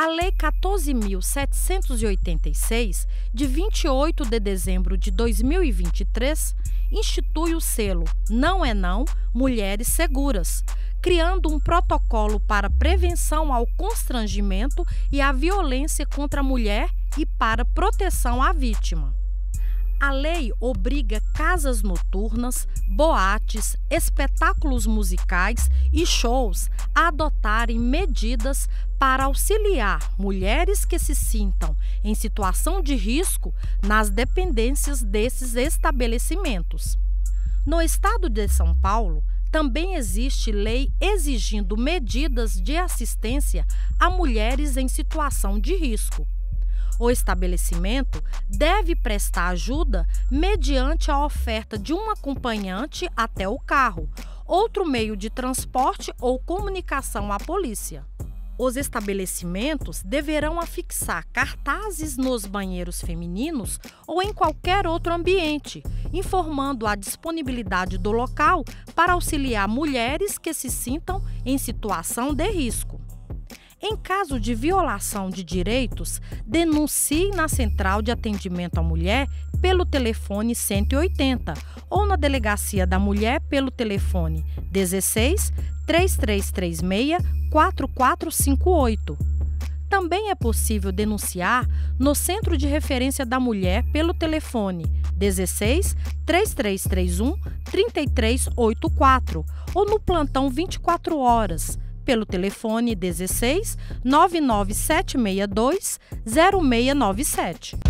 A Lei 14.786, de 28 de dezembro de 2023, institui o selo Não é Não Mulheres Seguras, criando um protocolo para prevenção ao constrangimento e à violência contra a mulher e para proteção à vítima. A lei obriga casas noturnas, boates, espetáculos musicais e shows a adotarem medidas para auxiliar mulheres que se sintam em situação de risco nas dependências desses estabelecimentos. No estado de São Paulo, também existe lei exigindo medidas de assistência a mulheres em situação de risco o estabelecimento deve prestar ajuda mediante a oferta de um acompanhante até o carro, outro meio de transporte ou comunicação à polícia. Os estabelecimentos deverão afixar cartazes nos banheiros femininos ou em qualquer outro ambiente, informando a disponibilidade do local para auxiliar mulheres que se sintam em situação de risco. Em caso de violação de direitos, denuncie na Central de Atendimento à Mulher pelo telefone 180 ou na Delegacia da Mulher pelo telefone 16 3336 4458. Também é possível denunciar no Centro de Referência da Mulher pelo telefone 16 3331 3384 ou no plantão 24 horas pelo telefone 16 99762 0697.